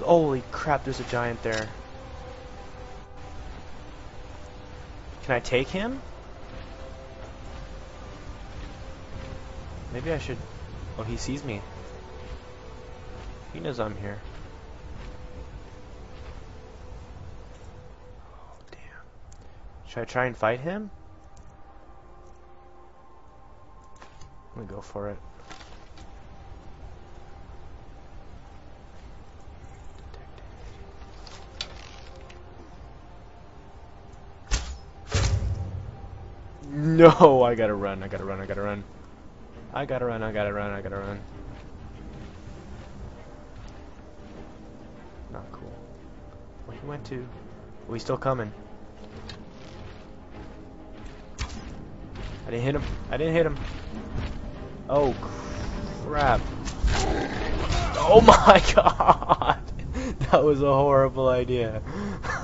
Holy crap, there's a giant there. Can I take him? Maybe I should... Oh, he sees me. He knows I'm here. Oh, damn. Should I try and fight him? I'm gonna go for it. No, I gotta run, I gotta run, I gotta run. I gotta run, I gotta run, I gotta run. Not cool. Where he went to? He's still coming. I didn't hit him. I didn't hit him. Oh, crap. Oh my god! That was a horrible idea.